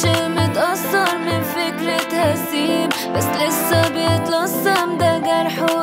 شي متأثر من فكرة هسيب بس لسه بيتلصم ده جرحه